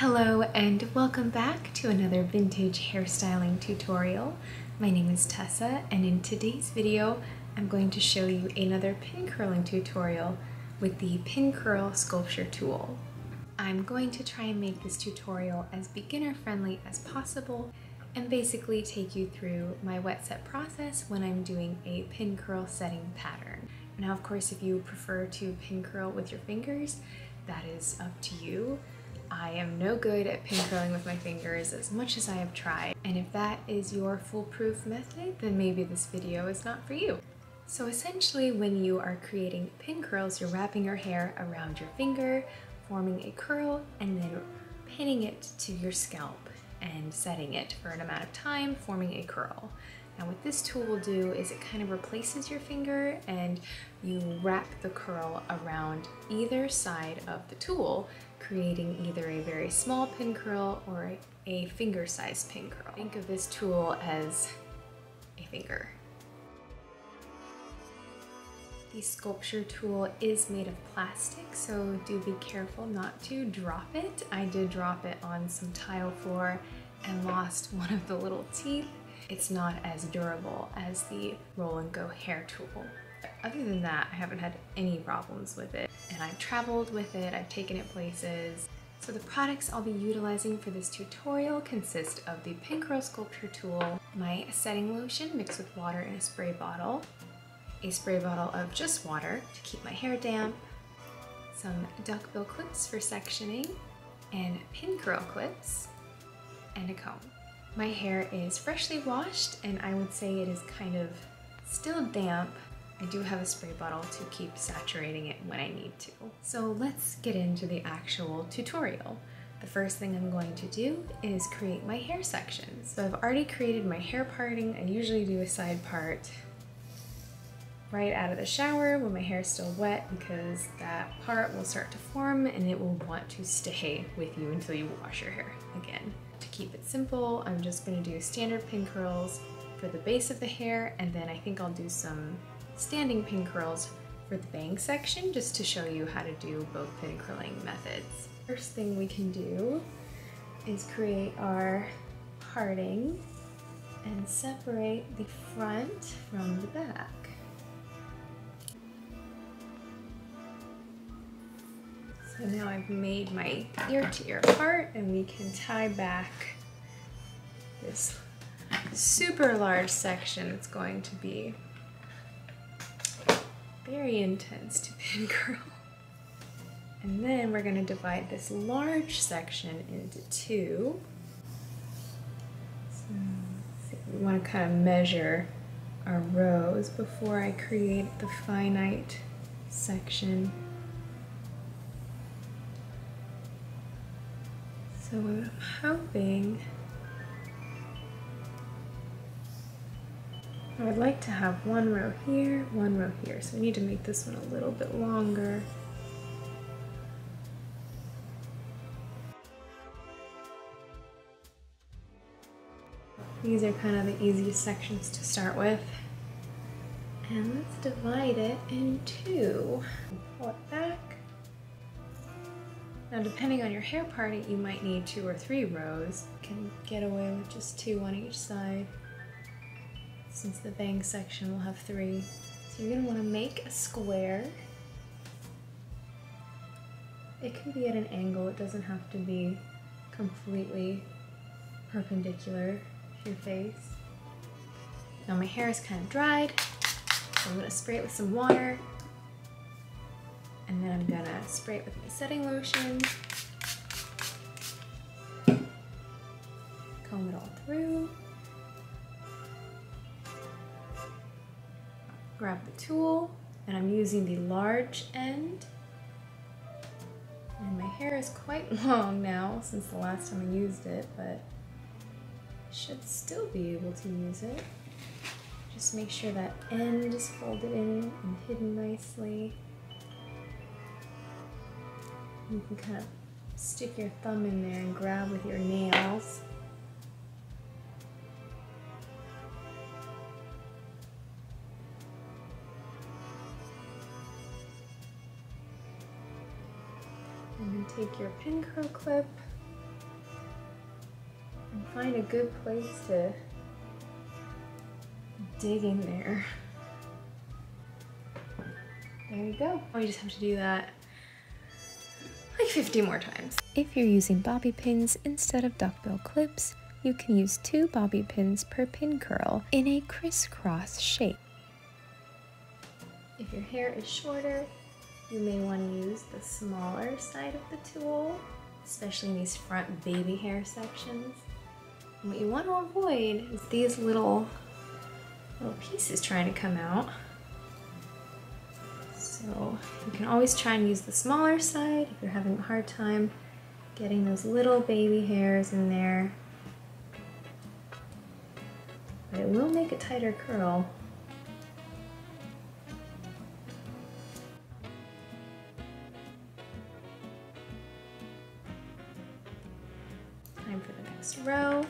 Hello and welcome back to another vintage hairstyling tutorial. My name is Tessa and in today's video I'm going to show you another pin curling tutorial with the pin curl sculpture tool. I'm going to try and make this tutorial as beginner friendly as possible and basically take you through my wet set process when I'm doing a pin curl setting pattern. Now of course if you prefer to pin curl with your fingers that is up to you. I am no good at pin curling with my fingers as much as I have tried. And if that is your foolproof method, then maybe this video is not for you. So essentially when you are creating pin curls, you're wrapping your hair around your finger, forming a curl, and then pinning it to your scalp and setting it for an amount of time, forming a curl. Now what this tool will do is it kind of replaces your finger and you wrap the curl around either side of the tool creating either a very small pin curl or a finger-sized pin curl. Think of this tool as a finger. The sculpture tool is made of plastic, so do be careful not to drop it. I did drop it on some tile floor and lost one of the little teeth. It's not as durable as the roll and go hair tool. Other than that, I haven't had any problems with it. And I've traveled with it, I've taken it places. So the products I'll be utilizing for this tutorial consist of the Pin Curl Sculpture Tool, my setting lotion mixed with water in a spray bottle, a spray bottle of just water to keep my hair damp, some duckbill clips for sectioning, and pin curl clips, and a comb. My hair is freshly washed and I would say it is kind of still damp I do have a spray bottle to keep saturating it when I need to. So let's get into the actual tutorial. The first thing I'm going to do is create my hair sections. So I've already created my hair parting. I usually do a side part right out of the shower when my hair is still wet because that part will start to form and it will want to stay with you until you wash your hair again. Keep it simple, I'm just gonna do standard pin curls for the base of the hair and then I think I'll do some standing pin curls for the bang section just to show you how to do both pin curling methods. First thing we can do is create our parting and separate the front from the back. So now I've made my ear to ear part and we can tie back this super large section it's going to be very intense to pin curl. And then we're gonna divide this large section into two. We wanna kind of measure our rows before I create the finite section. So I'm hoping I would like to have one row here, one row here. So we need to make this one a little bit longer. These are kind of the easiest sections to start with. And let's divide it in two. Pull it. Now depending on your hair party, you might need two or three rows. You can get away with just two on each side since the bang section will have three. So you're gonna wanna make a square. It can be at an angle, it doesn't have to be completely perpendicular to your face. Now my hair is kind of dried, so I'm gonna spray it with some water, and then I'm gonna spray it with my setting lotion, comb it all through. grab the tool and I'm using the large end. And my hair is quite long now since the last time I used it but I should still be able to use it. Just make sure that end is folded in and hidden nicely you can kind of stick your thumb in there and grab with your nails And then take your pin curl clip and find a good place to dig in there. There you go. Oh, you just have to do that like 50 more times. If you're using bobby pins instead of duckbill clips, you can use two bobby pins per pin curl in a crisscross shape. If your hair is shorter, you may want to use the smaller side of the tool, especially in these front baby hair sections. And what you want to avoid is these little, little pieces trying to come out. So you can always try and use the smaller side if you're having a hard time getting those little baby hairs in there. But it will make a tighter curl. Time for the next row.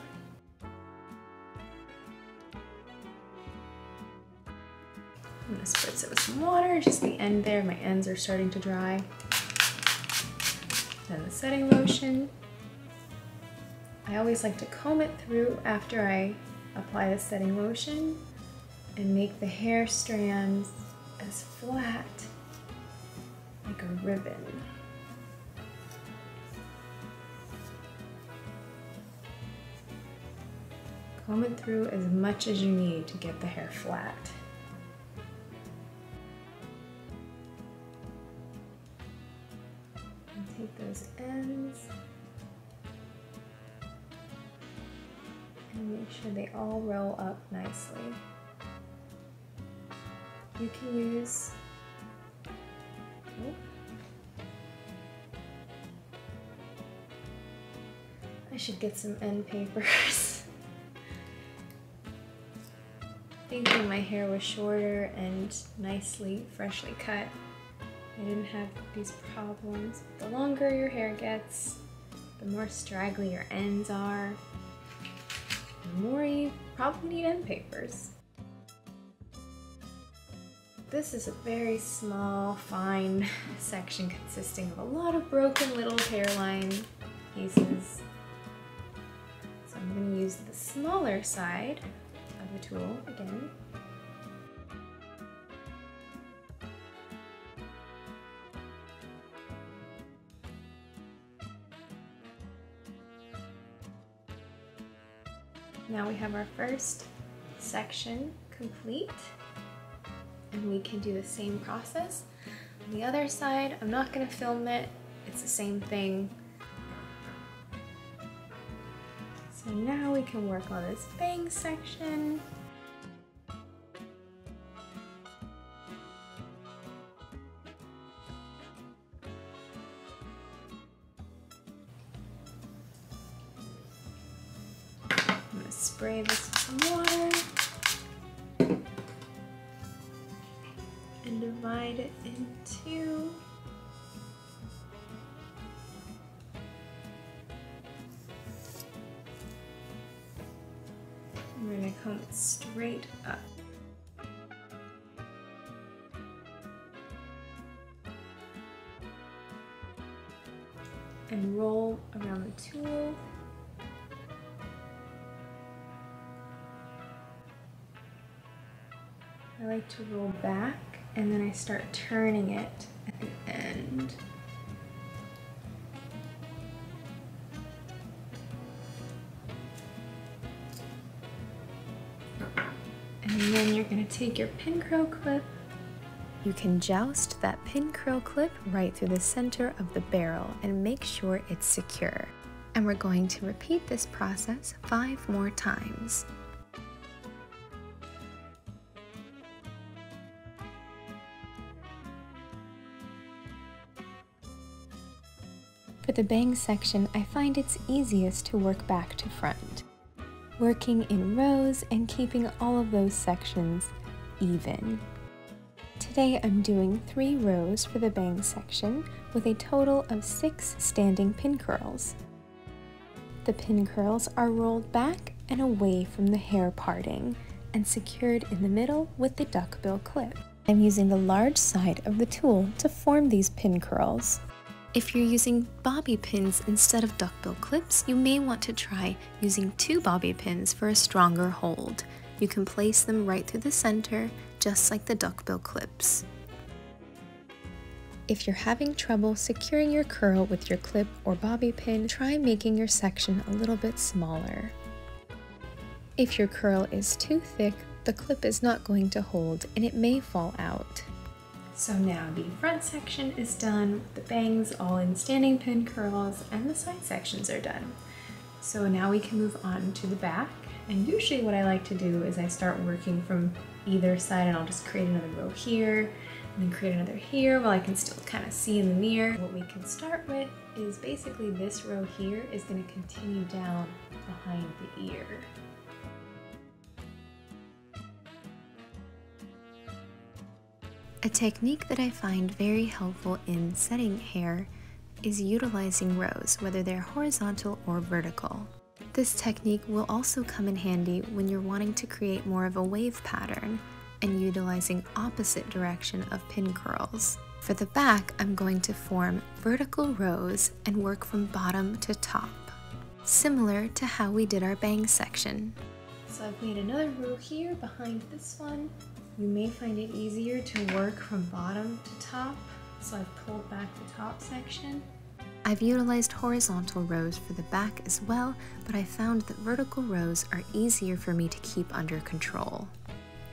Just the end there. My ends are starting to dry. Then the setting lotion. I always like to comb it through after I apply the setting lotion and make the hair strands as flat like a ribbon. Comb it through as much as you need to get the hair flat. Those ends and make sure they all roll up nicely. You can use oh. I should get some end papers. I think my hair was shorter and nicely freshly cut, I didn't have these problems. The longer your hair gets, the more straggly your ends are, the more you probably need end papers. This is a very small, fine section consisting of a lot of broken little hairline pieces. So I'm going to use the smaller side of the tool again. Now we have our first section complete and we can do the same process. On the other side, I'm not gonna film it, it's the same thing. So now we can work on this bang section. Gonna spray this with some water and divide it in two. We're gonna comb it straight up. And roll around the tool. I like to roll back and then I start turning it at the end. And then you're gonna take your pin curl clip. You can joust that pin curl clip right through the center of the barrel and make sure it's secure. And we're going to repeat this process five more times. For the bang section, I find it's easiest to work back to front, working in rows and keeping all of those sections even. Today I'm doing three rows for the bang section with a total of six standing pin curls. The pin curls are rolled back and away from the hair parting and secured in the middle with the duckbill clip. I'm using the large side of the tool to form these pin curls. If you're using bobby pins instead of duckbill clips, you may want to try using two bobby pins for a stronger hold. You can place them right through the center, just like the duckbill clips. If you're having trouble securing your curl with your clip or bobby pin, try making your section a little bit smaller. If your curl is too thick, the clip is not going to hold and it may fall out. So now the front section is done, the bangs all in standing pin curls, and the side sections are done. So now we can move on to the back. And usually what I like to do is I start working from either side and I'll just create another row here and then create another here while I can still kind of see in the mirror. What we can start with is basically this row here is going to continue down behind the ear. A technique that I find very helpful in setting hair is utilizing rows, whether they're horizontal or vertical. This technique will also come in handy when you're wanting to create more of a wave pattern and utilizing opposite direction of pin curls. For the back, I'm going to form vertical rows and work from bottom to top, similar to how we did our bang section. So I've made another row here behind this one. You may find it easier to work from bottom to top, so I've pulled back the top section. I've utilized horizontal rows for the back as well, but I found that vertical rows are easier for me to keep under control.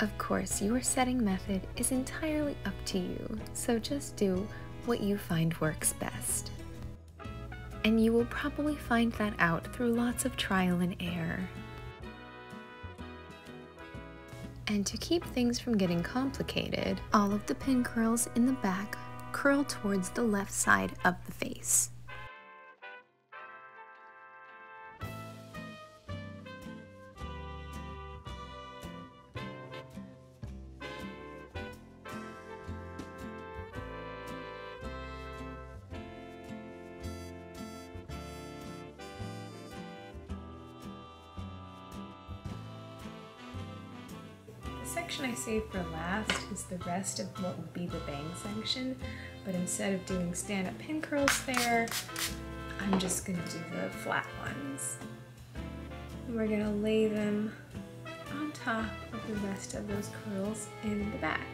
Of course, your setting method is entirely up to you, so just do what you find works best. And you will probably find that out through lots of trial and error. And to keep things from getting complicated, all of the pin curls in the back curl towards the left side of the face. Section I saved for last is the rest of what would be the bang section, but instead of doing stand-up pin curls there, I'm just gonna do the flat ones. And we're gonna lay them on top of the rest of those curls in the back.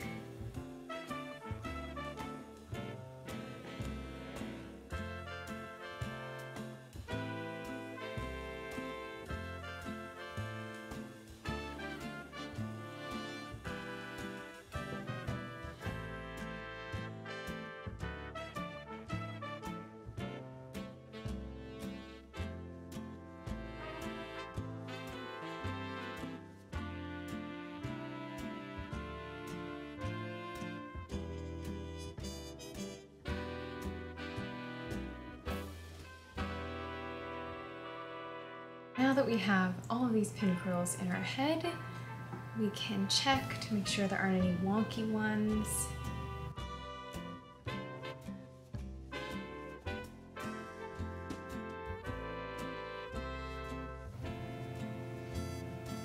Now that we have all of these pin curls in our head, we can check to make sure there aren't any wonky ones.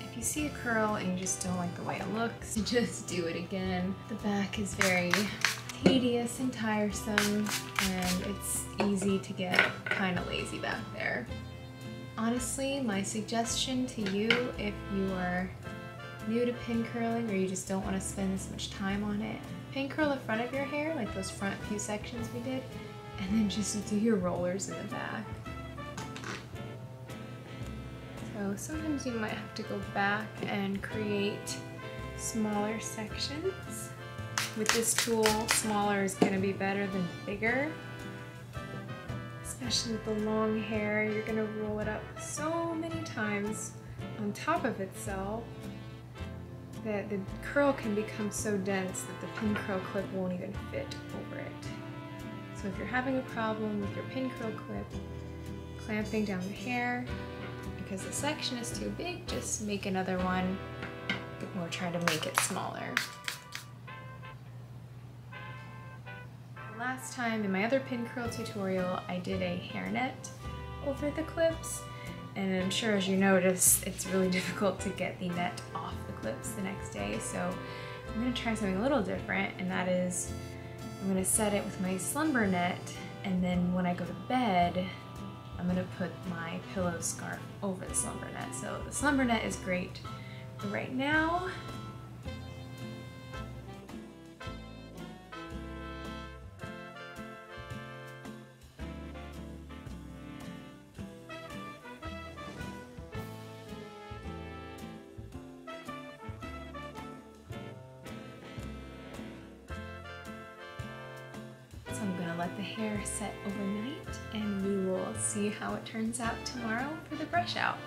If you see a curl and you just don't like the way it looks, just do it again. The back is very tedious and tiresome and it's easy to get kind of lazy back there. Honestly, my suggestion to you if you are new to pin curling or you just don't want to spend as much time on it, pin curl the front of your hair, like those front few sections we did, and then just do your rollers in the back. So sometimes you might have to go back and create smaller sections. With this tool, smaller is going to be better than bigger especially with the long hair, you're gonna roll it up so many times on top of itself that the curl can become so dense that the pin curl clip won't even fit over it. So if you're having a problem with your pin curl clip clamping down the hair because the section is too big, just make another one or try to make it smaller. Last time in my other pin curl tutorial, I did a hairnet over the clips. And I'm sure as you notice, it's really difficult to get the net off the clips the next day. So I'm gonna try something a little different and that is I'm gonna set it with my slumber net And then when I go to bed, I'm gonna put my pillow scarf over the slumber net. So the slumber net is great. Right now, let the hair set overnight and we will see how it turns out tomorrow for the brush out.